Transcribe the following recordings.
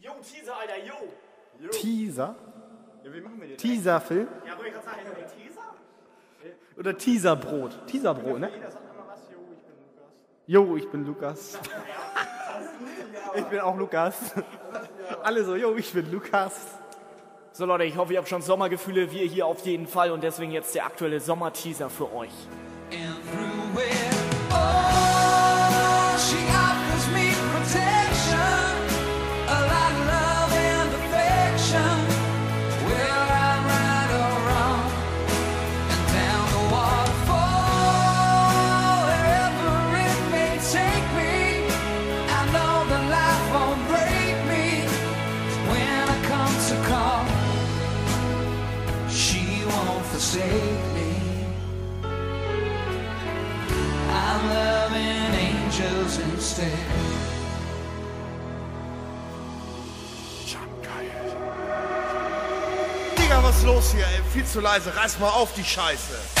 Yo, Teaser, Alter, yo. Teaser? Ja, wie machen wir den? Teaser-Film? Ja, wollte ich gerade sagen, Teaser? Oder Teaserbrot? Teaserbrot, ne? Jeder sagt immer was. Yo, ich bin Lukas. Jo, ich bin Lukas. ich bin auch Lukas. Alle so, jo, ich bin Lukas. So Leute, ich hoffe, ihr habt schon Sommergefühle, wir hier auf jeden Fall und deswegen jetzt der aktuelle Sommerteaser für euch. Forsake me. I'm loving angels instead. Digga, was los hier, ey? Viel zu leise. Reiß mal auf die Scheiße.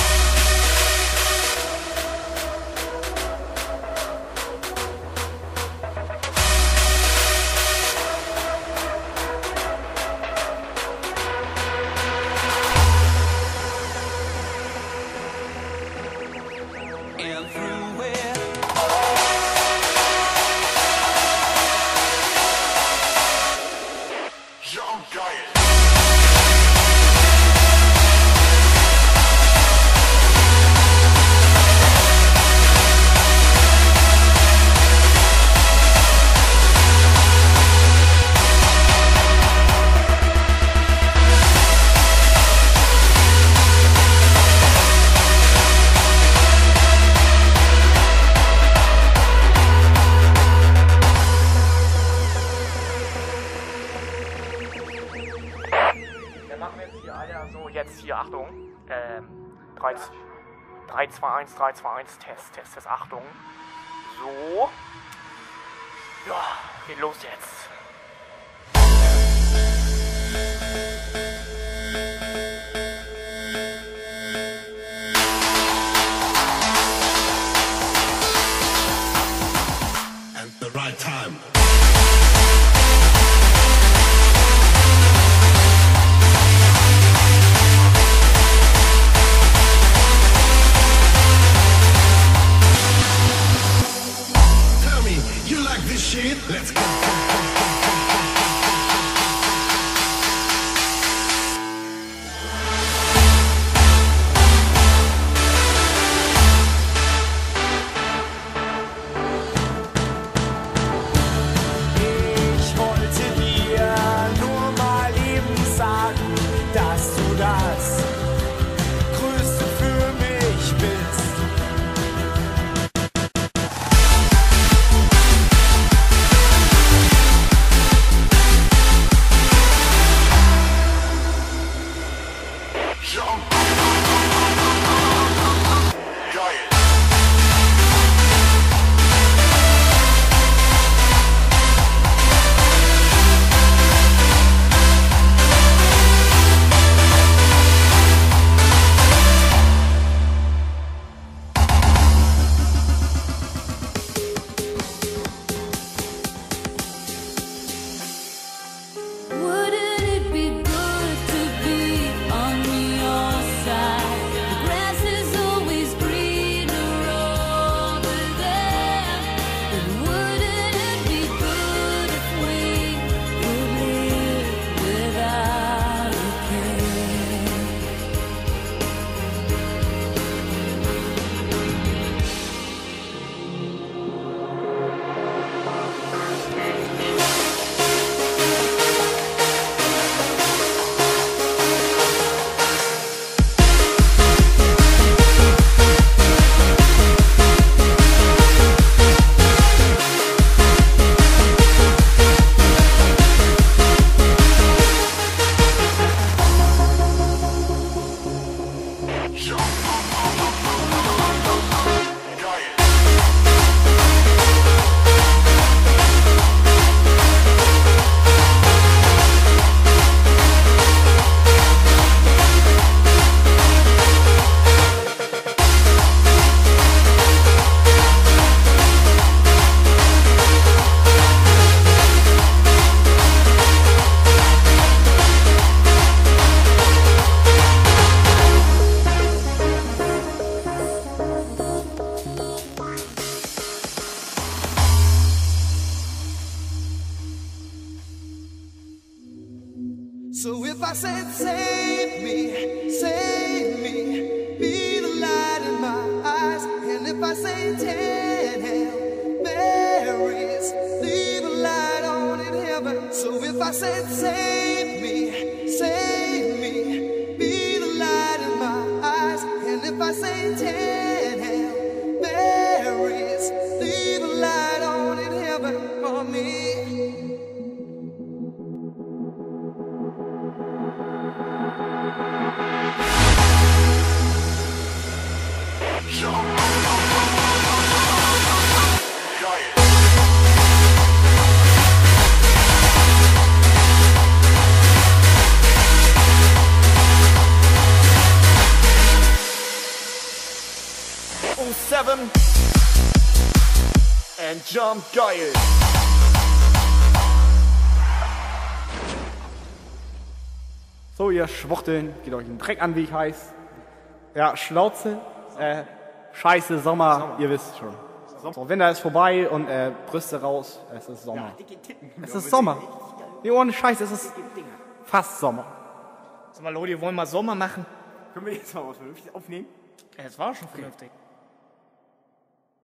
Jetzt hier, Achtung. Ähm, 3, 3, 2, 1, 3, 2, 1, Test, Test, Test, Achtung. So. Ja, geht los jetzt. You like this shit? Let's go, jump. So if I said, save me, save me, be the light in my eyes. And if I say, ten Hail Marys, leave a light on in heaven. So if I said, save me, save me, be the light in my eyes. And if I say, ten and jump geil. So, ihr Schwuchteln, geht euch einen Dreck an, wie ich heiß. Ja, Schnauze, äh, scheiße Sommer, ihr wisst schon. So, Winter ist vorbei und äh, Brüste raus, es ist Sommer. Es ist Sommer. Nee, ohne Scheiß, es ist fast Sommer. Sag mal, Leute, wollen wir Sommer machen? Können wir jetzt mal was vernünftig aufnehmen? Ja, das war schon vernünftig.